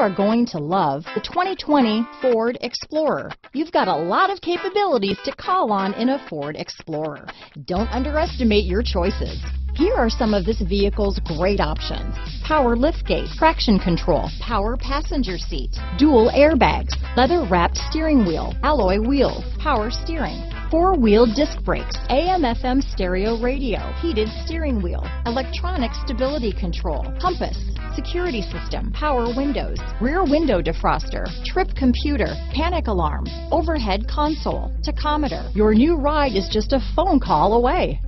are going to love the 2020 Ford Explorer. You've got a lot of capabilities to call on in a Ford Explorer. Don't underestimate your choices. Here are some of this vehicle's great options. Power liftgate, traction control, power passenger seat, dual airbags, leather wrapped steering wheel, alloy wheels, power steering, four-wheel disc brakes, AM FM stereo radio, heated steering wheel, electronic stability control, compass, security system, power windows, rear window defroster, trip computer, panic alarm, overhead console, tachometer. Your new ride is just a phone call away.